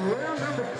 Round number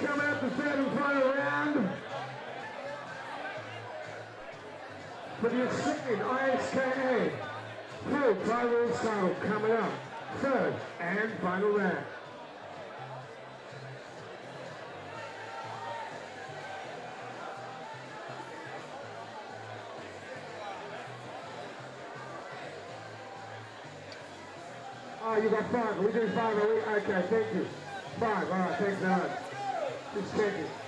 Coming up the third and final round. For the second ISKA Pro Tribal Title coming up, third and final round. Oh, you got five. We doing five, are we? Okay, thank you. Five, all right, thanks, Alan. Just take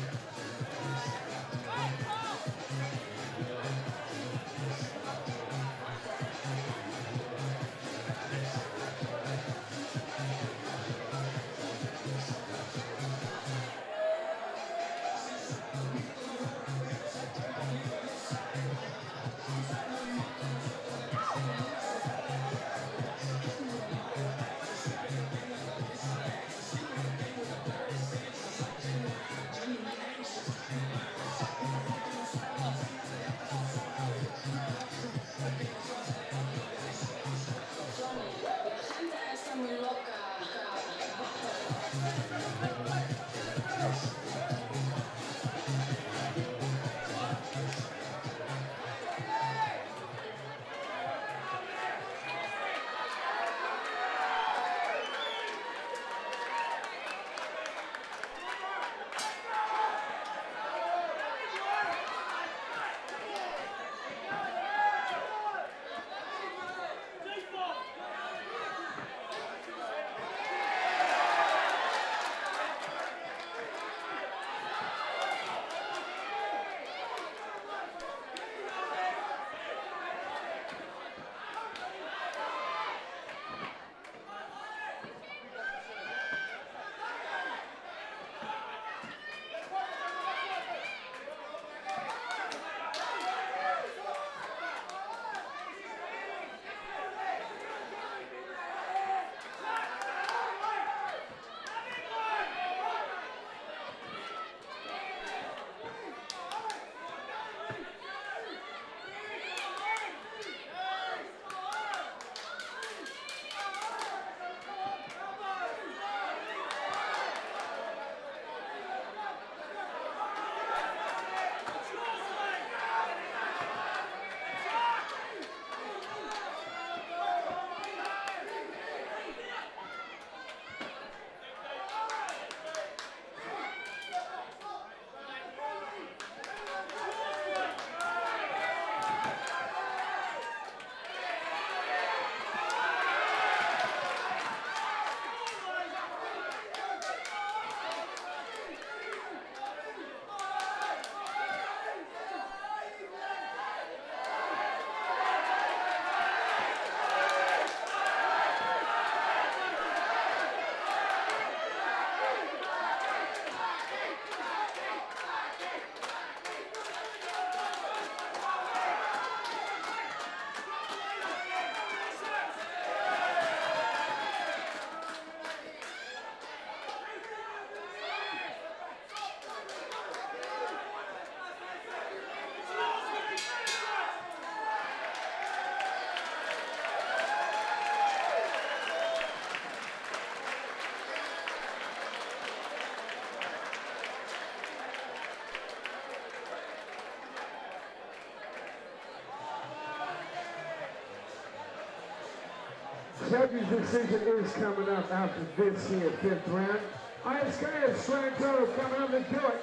judge's decision is coming up after this here fifth round. ISK is straight total coming up to do it.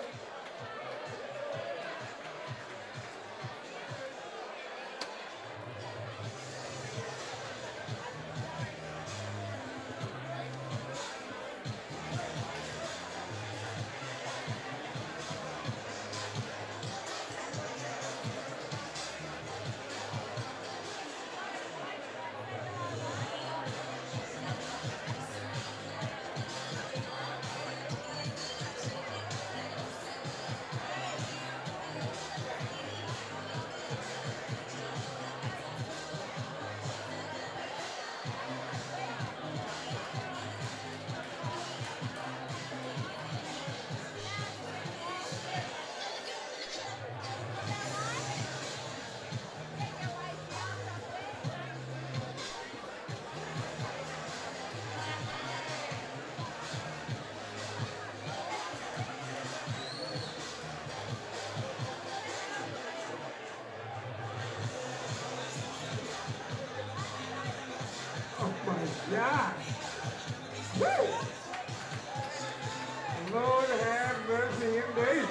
God. Woo! Lord have mercy indeed.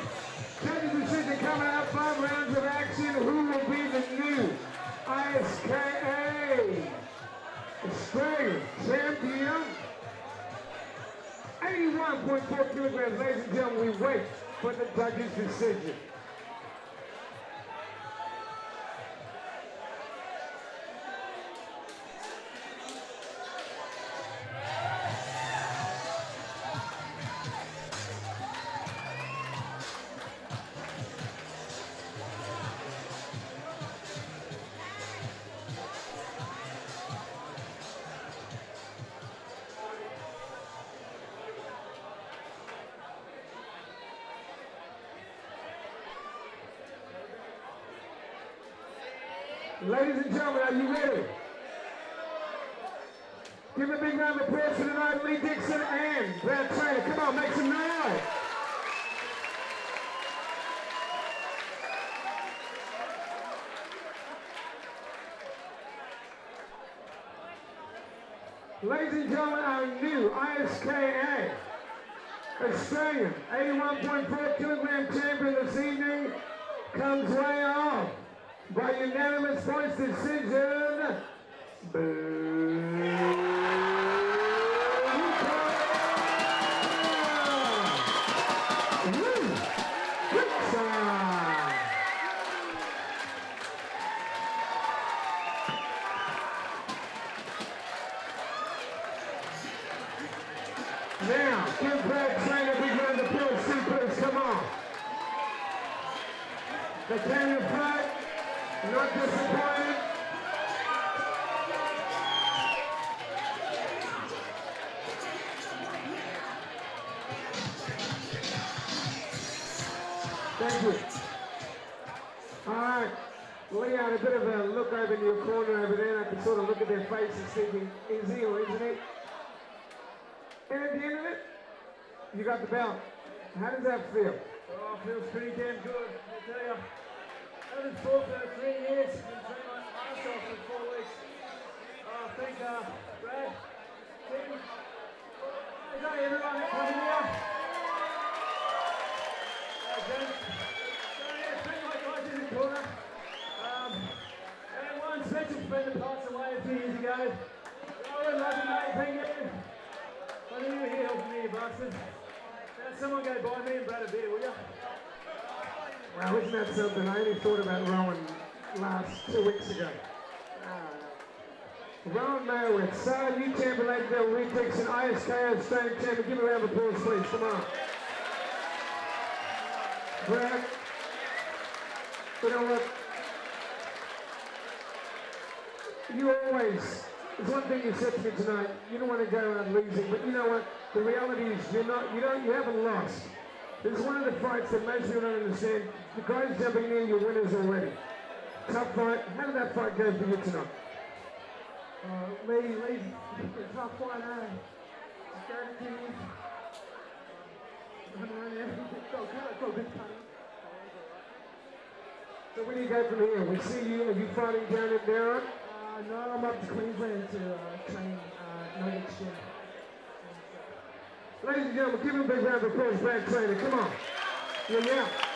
Judge's decision coming out five rounds of action. Who will be the new ISKA Australian champion? 81.4 kilograms, ladies and gentlemen, we wait for the judge's decision. Ladies and gentlemen, are you ready? Give a big round of applause for tonight, Lee Dicksen and Brad Traynor. Come on, make some noise. Ladies and gentlemen, our new ISKA Australian 81.4 kilogram champion this evening comes way off by unanimous points decision. Boo. Now, give Brad Traynor a big round of applause. Come on. The disappointed. Thank you. All right. Lee had a bit of a look over in your corner over there. I could sort of look at their faces thinking, is he or isn't he? And at the end of it, you got the belt. How does that feel? Oh, feels pretty damn good. I tell you, Haven't fought for three years. Ass off for four weeks. Oh, thank uh, Brad, Tim, everyone come here. Uh, yeah, thank in the corner. Um, and one special friend that passed away a few years ago. You thank you. You were here helping me, bastard. Now someone go buy me and Brad a beer, will you? Wow, isn't that something? I only thought about Rowan last two weeks ago. Rowan Merowitz, uh, new champion, gentlemen, Reed Dicksen, ISK Australian champion. Give a round of applause, please. Come on. Brad, you know what? You always, there's one thing you said to me tonight, you don't want to go around losing, but you know what? The reality is you're not, you don't, you haven't lost. This is one of the fights that most people don't understand. The guys jumping in, you're winners already. Tough fight. How did that fight go for you tonight? Uh, Lee, Lee, it's not quite. I started to run around there. Go go good time. So where do you go from here? We see you, are you fighting down in Darren? Uh, no, I'm up to Queensland to uh, train uh, Nuggets gym. Ladies and gentlemen, give him a big round of applause, Brad Traynor. Come on. Yeah, yeah.